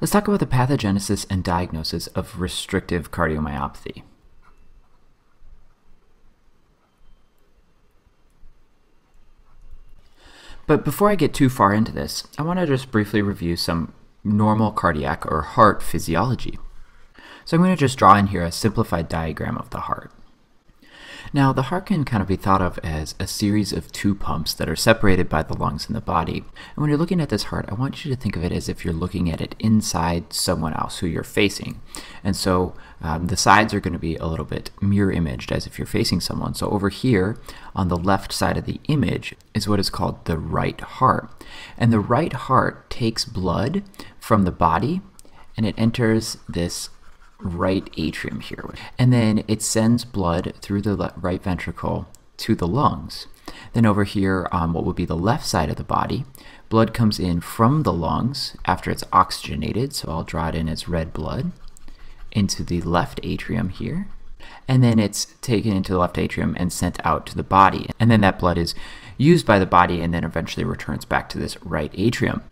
Let's talk about the pathogenesis and diagnosis of restrictive cardiomyopathy. But before I get too far into this, I want to just briefly review some normal cardiac or heart physiology. So I'm going to just draw in here a simplified diagram of the heart. Now, the heart can kind of be thought of as a series of two pumps that are separated by the lungs and the body. And when you're looking at this heart, I want you to think of it as if you're looking at it inside someone else who you're facing. And so um, the sides are going to be a little bit mirror imaged as if you're facing someone. So over here on the left side of the image is what is called the right heart. And the right heart takes blood from the body and it enters this right atrium here. And then it sends blood through the right ventricle to the lungs. Then over here on what would be the left side of the body, blood comes in from the lungs after it's oxygenated, so I'll draw it in as red blood, into the left atrium here. And then it's taken into the left atrium and sent out to the body. And then that blood is used by the body and then eventually returns back to this right atrium.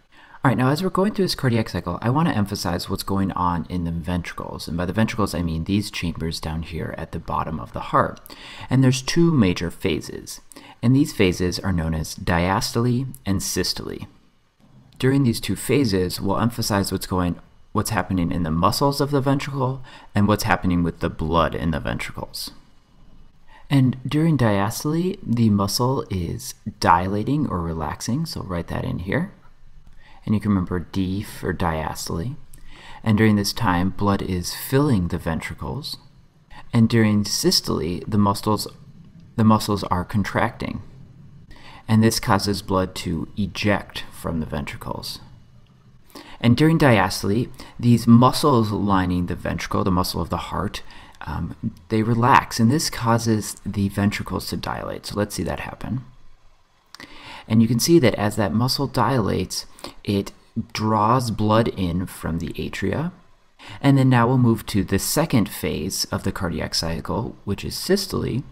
All right, now as we're going through this cardiac cycle, I want to emphasize what's going on in the ventricles. And by the ventricles, I mean these chambers down here at the bottom of the heart. And there's two major phases. And these phases are known as diastole and systole. During these two phases, we'll emphasize what's going what's happening in the muscles of the ventricle and what's happening with the blood in the ventricles. And during diastole, the muscle is dilating or relaxing, so write that in here and you can remember D for diastole. And during this time, blood is filling the ventricles. And during systole, the muscles, the muscles are contracting. And this causes blood to eject from the ventricles. And during diastole, these muscles lining the ventricle, the muscle of the heart, um, they relax, and this causes the ventricles to dilate. So let's see that happen. And you can see that as that muscle dilates, it draws blood in from the atria. And then now we'll move to the second phase of the cardiac cycle, which is systole,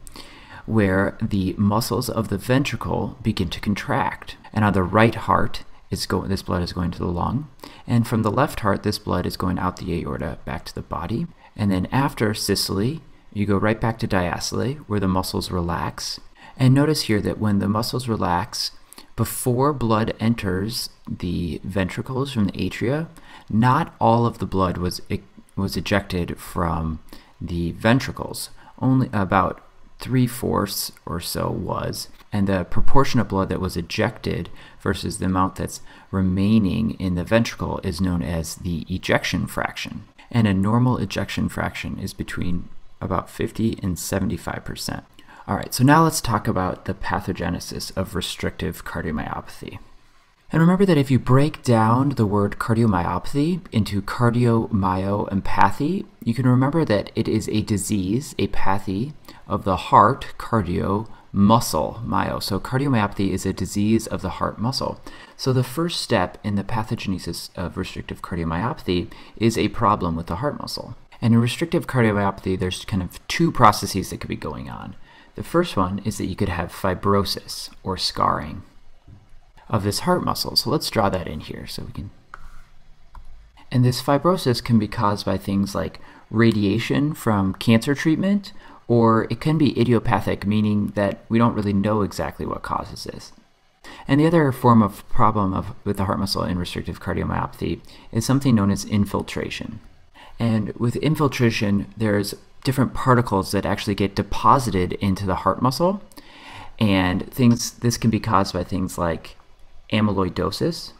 where the muscles of the ventricle begin to contract. And on the right heart, is going, this blood is going to the lung. And from the left heart, this blood is going out the aorta back to the body. And then after systole, you go right back to diastole, where the muscles relax. And notice here that when the muscles relax, before blood enters the ventricles from the atria, not all of the blood was was ejected from the ventricles. Only about three fourths or so was, and the proportion of blood that was ejected versus the amount that's remaining in the ventricle is known as the ejection fraction. And a normal ejection fraction is between about 50 and 75 percent. All right, so now let's talk about the pathogenesis of restrictive cardiomyopathy. And remember that if you break down the word cardiomyopathy into cardiomyopathy, you can remember that it is a disease, a pathy of the heart, cardio, muscle, myo. So cardiomyopathy is a disease of the heart muscle. So the first step in the pathogenesis of restrictive cardiomyopathy is a problem with the heart muscle. And in restrictive cardiomyopathy, there's kind of two processes that could be going on. The first one is that you could have fibrosis or scarring of this heart muscle. So let's draw that in here so we can. And this fibrosis can be caused by things like radiation from cancer treatment, or it can be idiopathic, meaning that we don't really know exactly what causes this. And the other form of problem of, with the heart muscle in restrictive cardiomyopathy is something known as infiltration. And with infiltration, there's different particles that actually get deposited into the heart muscle. And things this can be caused by things like amyloidosis,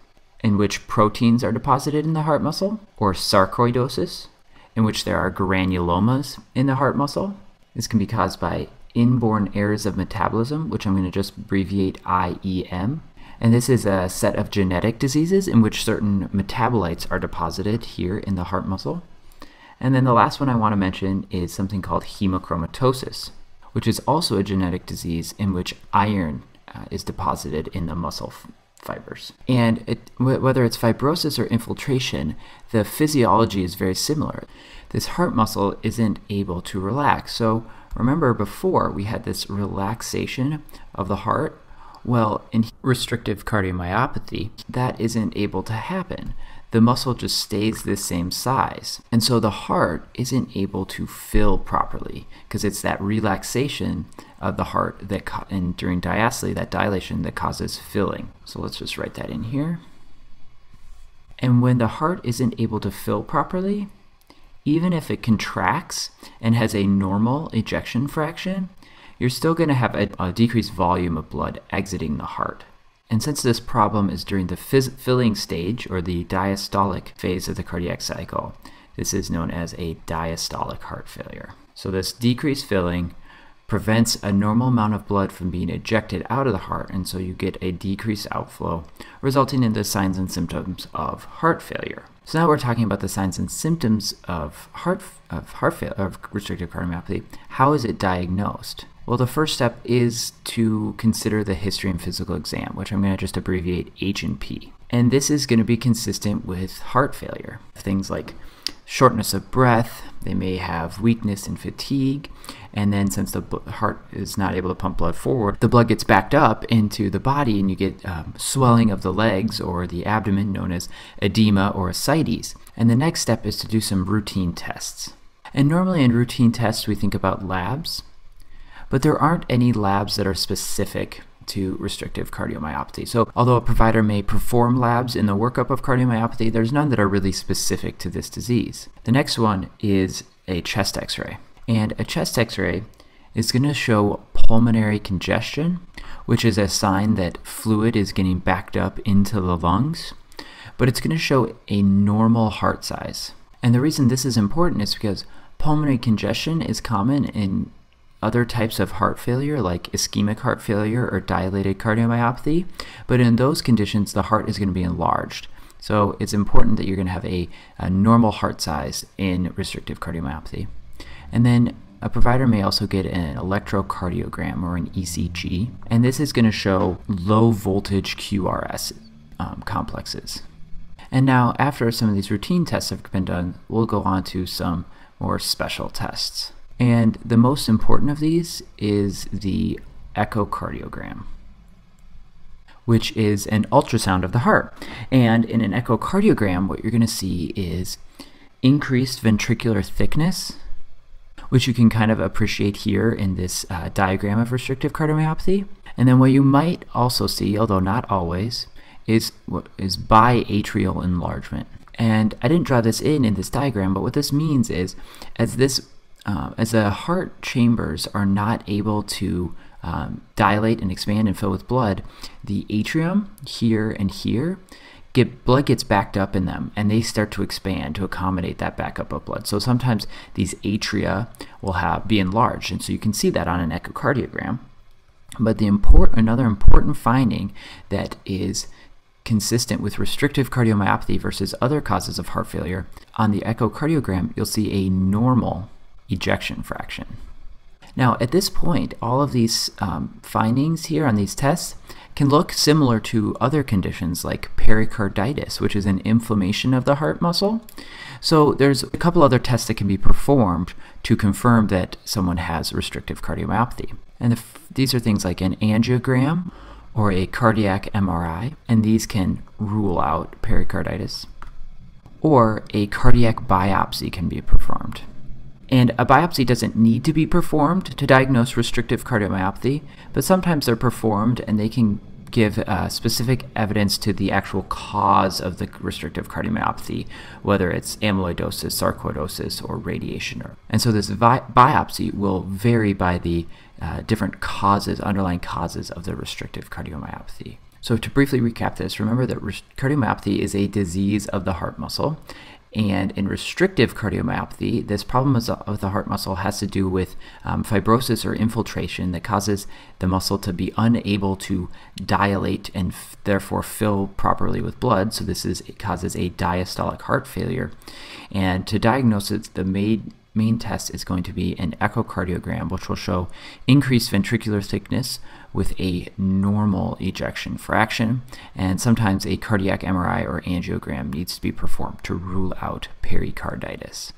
in which proteins are deposited in the heart muscle, or sarcoidosis, in which there are granulomas in the heart muscle. This can be caused by inborn errors of metabolism, which I'm going to just abbreviate IEM. And this is a set of genetic diseases in which certain metabolites are deposited here in the heart muscle. And then the last one I want to mention is something called hemochromatosis, which is also a genetic disease in which iron uh, is deposited in the muscle fibers. And it, whether it's fibrosis or infiltration, the physiology is very similar. This heart muscle isn't able to relax. So remember before we had this relaxation of the heart? Well, in restrictive cardiomyopathy, that isn't able to happen the muscle just stays the same size. And so the heart isn't able to fill properly because it's that relaxation of the heart that and during diastole, that dilation that causes filling. So let's just write that in here. And when the heart isn't able to fill properly, even if it contracts and has a normal ejection fraction, you're still going to have a, a, decreased volume of blood exiting the heart. And since this problem is during the filling stage or the diastolic phase of the cardiac cycle, this is known as a diastolic heart failure. So this decreased filling prevents a normal amount of blood from being ejected out of the heart, and so you get a decreased outflow, resulting in the signs and symptoms of heart failure. So now we're talking about the signs and symptoms of heart of heart failure of restrictive cardiomyopathy. How is it diagnosed? Well, the first step is to consider the history and physical exam, which I'm going to just abbreviate H and P. And this is going to be consistent with heart failure. Things like shortness of breath, they may have weakness and fatigue, and then since the heart is not able to pump blood forward, the blood gets backed up into the body and you get um, swelling of the legs or the abdomen known as edema or ascites. And the next step is to do some routine tests. And normally in routine tests we think about labs, but there aren't any labs that are specific to restrictive cardiomyopathy. So although a provider may perform labs in the workup of cardiomyopathy, there's none that are really specific to this disease. The next one is a chest x-ray. And a chest x-ray is going to show pulmonary congestion, which is a sign that fluid is getting backed up into the lungs, but it's going to show a normal heart size. And the reason this is important is because pulmonary congestion is common in other types of heart failure, like ischemic heart failure or dilated cardiomyopathy. But in those conditions, the heart is going to be enlarged. So it's important that you're going to have a, a normal heart size in restrictive cardiomyopathy. And then a provider may also get an electrocardiogram or an ECG, and this is going to show low voltage QRS um, complexes. And now, after some of these routine tests have been done, we'll go on to some more special tests. And the most important of these is the echocardiogram, which is an ultrasound of the heart. And in an echocardiogram, what you're going to see is increased ventricular thickness, which you can kind of appreciate here in this uh, diagram of restrictive cardiomyopathy. And then what you might also see, although not always, is is biatrial enlargement. And I didn't draw this in in this diagram, but what this means is as this uh, as the heart chambers are not able to um, dilate and expand and fill with blood, the atrium here and here get blood gets backed up in them and they start to expand to accommodate that backup of blood. So sometimes these atria will have be enlarged, and so you can see that on an echocardiogram. But the important another important finding that is consistent with restrictive cardiomyopathy versus other causes of heart failure, on the echocardiogram you'll see a normal ejection fraction. Now, at this point, all of these um, findings here on these tests can look similar to other conditions like pericarditis, which is an inflammation of the heart muscle. So there's a couple other tests that can be performed to confirm that someone has restrictive cardiomyopathy. And the, these are things like an angiogram or a cardiac MRI, and these can rule out pericarditis. Or a cardiac biopsy can be performed. And a biopsy doesn't need to be performed to diagnose restrictive cardiomyopathy, but sometimes they're performed and they can give uh, specific evidence to the actual cause of the restrictive cardiomyopathy, whether it's amyloidosis, sarcoidosis, or radiation. And so this biopsy will vary by the uh, different causes, underlying causes of the restrictive cardiomyopathy. So to briefly recap this, remember that cardiomyopathy is a disease of the heart muscle, and in restrictive cardiomyopathy, this problem of the heart muscle has to do with um, fibrosis or infiltration that causes the muscle to be unable to dilate and therefore fill properly with blood. So this is it causes a diastolic heart failure. And to diagnose it, the main main test is going to be an echocardiogram, which will show increased ventricular thickness with a normal ejection fraction, and sometimes a cardiac MRI or angiogram needs to be performed to rule out pericarditis.